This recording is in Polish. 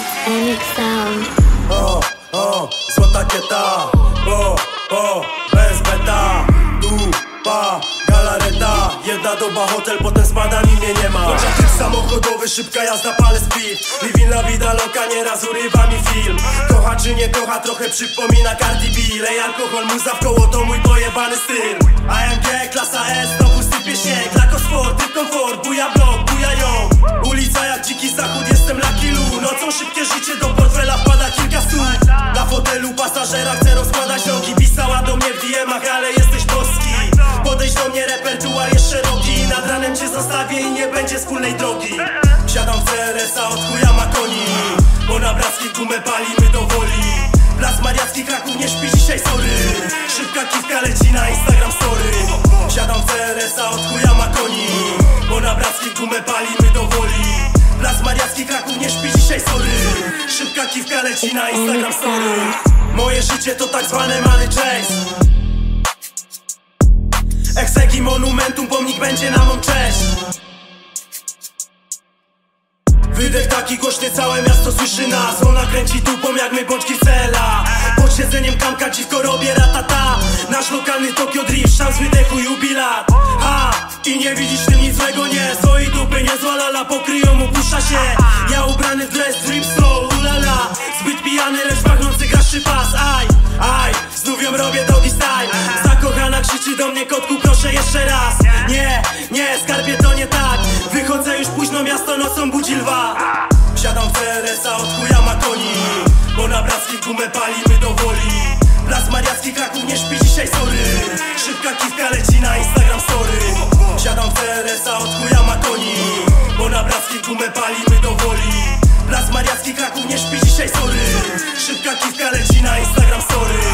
Panic Sound. O, o, złota kieta. O, o, bez beta. Dupa, galareta. Jedna doba hotel, potem spada i mnie nie ma. Pociąg samochodowy, szybka jazda, palę speed. Living la vida loca, nieraz urywa mi film. Kocha czy nie kocha, trochę przypomina Cardi B. Lej alkohol, muza w koło, to mój pojebany styl repertuar jest szeroki Nad ranem cię zostawię i nie będzie wspólnej drogi. Siadam w CRS-a, od chuja ma koni. Bo na braski gumę palimy do woli. Blask Mariacki Kraków nie śpi dzisiaj, sorry. Szybka kiwka leci na Instagram story. Siadam w CRS-a, od chuja ma koni. Bo na braski gumę palimy do woli. Blask Mariacki Kraków nie śpi dzisiaj, sorry. Szybka kiwka leci na Instagram story. Moje życie to tak zwane many chase Eksegi monumentum, pomnik będzie na mą cześć. Wydech taki głośny, całe miasto słyszy nas. Ona kręci dupą jak my bączki cela. Pod siedzeniem kamka dziwko robię ratata. Nasz lokalny Tokio Drift, szans wydechu jubilat. Ha! I nie widzisz w tym nic złego, nie. Swojej dupy nie zła lala, pokryją mu pusza się. Ja ubrany w dress, drip slow, ulala. Zbyt pijany, lecz machnący graszy pas, aj Aj, znów ją robię doggy style. Zakochana krzyczy do mnie kotku, jeszcze raz. Nie, nie, skarbie to nie tak. Wychodzę już późno, miasto nocą budzi lwa. Siadam w CRS-a, od chuja ma koni. Bo na bracki gumę palimy do woli. Blask mariacki Kraków nie śpi dzisiaj, sorry. Szybka kiwka leci na Instagram story. Siadam w CRS-a, od chuja ma koni. Bo na bracki gumę palimy do woli. Blask mariacki Kraków nie śpi dzisiaj, sorry. Szybka kiwka leci na Instagram story.